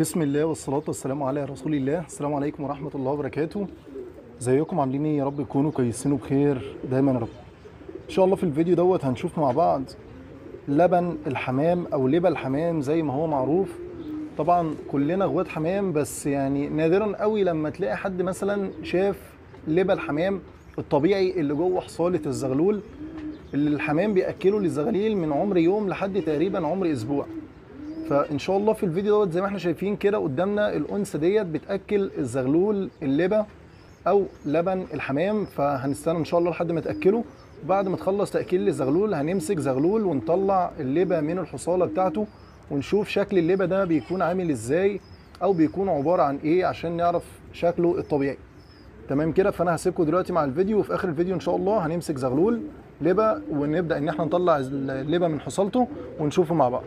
بسم الله والصلاة والسلام على رسول الله. السلام عليكم ورحمة الله وبركاته. ازيكم؟ عاملين إيه؟ يا رب تكونوا كويسين وبخير دايما يا رب. إن شاء الله في الفيديو دوت هنشوف مع بعض لبن الحمام أو لبن الحمام زي ما هو معروف. طبعا كلنا غوات حمام بس يعني نادرا قوي لما تلاقي حد مثلا شاف لبن الحمام الطبيعي اللي جوه حصالة الزغلول اللي الحمام بيأكله للزغاليل من عمر يوم لحد تقريبا عمر أسبوع. فإن شاء الله في الفيديو دوت زي ما إحنا شايفين كده قدامنا الأنثى ديت بتأكل الزغلول اللبة أو لبن الحمام فهنستنى إن شاء الله لحد ما تأكله. وبعد ما تخلص تأكيل الزغلول هنمسك زغلول ونطلع اللبة من الحصالة بتاعته ونشوف شكل اللبة ده بيكون عامل إزاي أو بيكون عبارة عن إيه عشان نعرف شكله الطبيعي. تمام كده؟ فأنا هسيبكم دلوقتي مع الفيديو وفي آخر الفيديو إن شاء الله هنمسك زغلول لبة ونبدأ إن إحنا نطلع اللبة من حصالته ونشوفه مع بعض.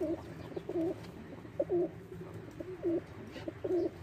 Thank you.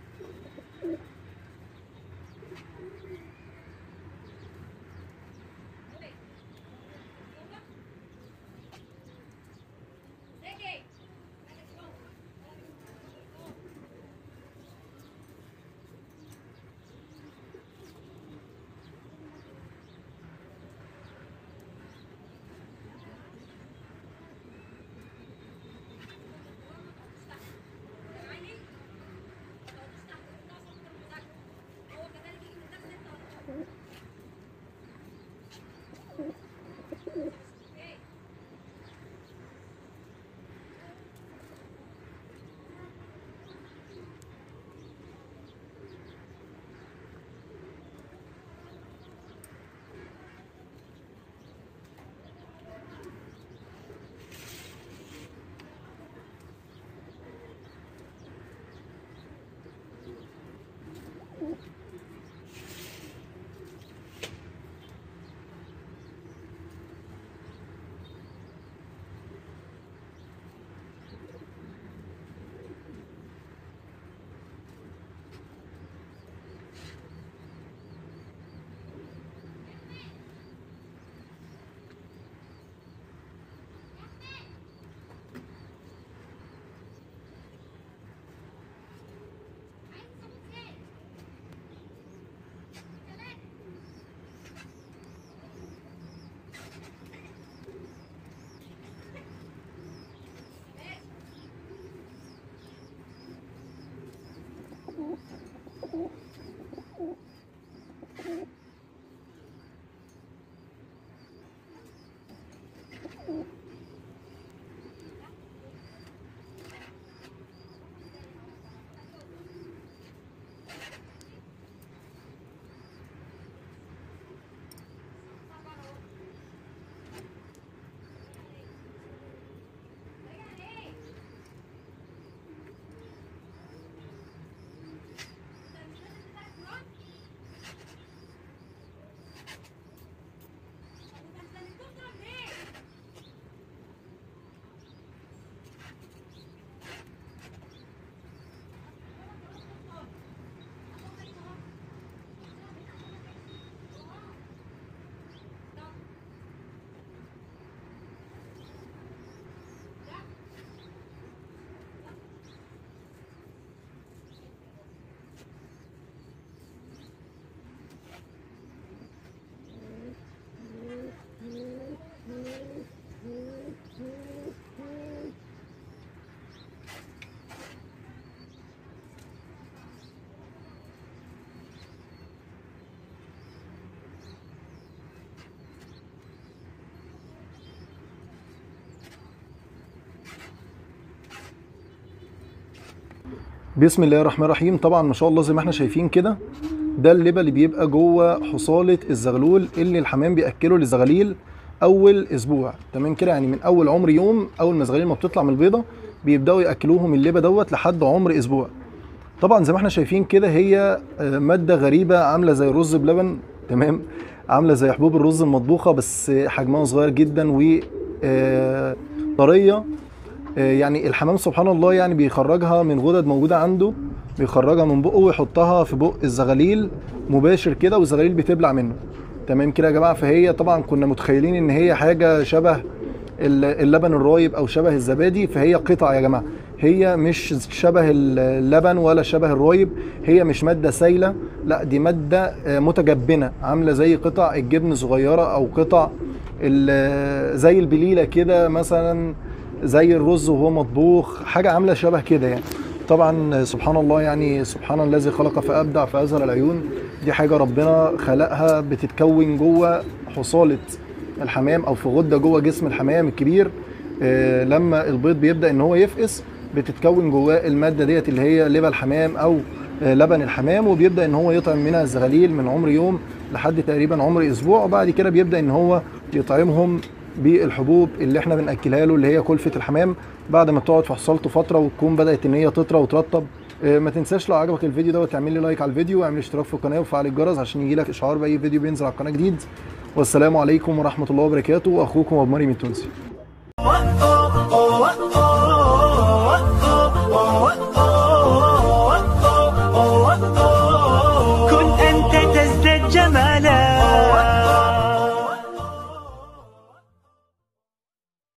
بسم الله الرحمن الرحيم. طبعا ما شاء الله زي ما إحنا شايفين كده ده اللبه اللي بيبقى جوه حصالة الزغلول اللي الحمام بيأكله للزغاليل أول أسبوع. تمام كده؟ يعني من أول عمر يوم أول ما الزغاليل ما بتطلع من البيضة بيبدأوا يأكلوهم اللبه دوت لحد عمر أسبوع. طبعا زي ما إحنا شايفين كده هي آه، مادة غريبة عاملة زي الرز بلبن. تمام؟ عاملة زي حبوب الرز المطبوخة بس حجمها صغير جدا و آه، طرية. يعني الحمام سبحان الله يعني بيخرجها من غدد موجودة عنده بيخرجها من بقه ويحطها في بق الزغاليل مباشر كده والزغاليل بتبلع منه. تمام كده يا جماعة؟ فهي طبعا كنا متخيلين إن هي حاجة شبه ال- اللبن الرايب أو شبه الزبادي فهي قطع يا جماعة. هي مش شبه اللبن ولا شبه الرايب هي مش مادة سايلة لا دي مادة آه، متجبنة عاملة زي قطع الجبن صغيرة أو قطع ال- زي البليلة كده مثلا زي الرز وهو مطبوخ حاجة عاملة شبه كده يعني. طبعا سبحان الله يعني سبحان الذي خلق فأبدع فأزهر العيون دي حاجة ربنا خلقها بتتكون جوه حصالة الحمام أو في غدة جوه جسم الحمام الكبير. آه، لما البيض بيبدأ إن هو يفقس بتتكون جواه المادة ديت اللي هي لبن الحمام أو آه، لبن الحمام وبيبدأ إن هو يطعم منها الزغاليل من عمر يوم لحد تقريبا عمر أسبوع وبعد كده بيبدأ إن هو يطعمهم بالحبوب اللي إحنا بناكلها له اللي هي كلفه الحمام بعد ما تقعد في فتره وتكون بدات ان هي تطرى وترطب آه، ما تنساش لو عجبك الفيديو دوت تعمل لي like على الفيديو واعمل اشتراك في القناه وفعل الجرس عشان يجيلك اشعار باي فيديو بينزل على القناه جديد والسلام عليكم ورحمه الله وبركاته اخوكم ابو مريم التونسي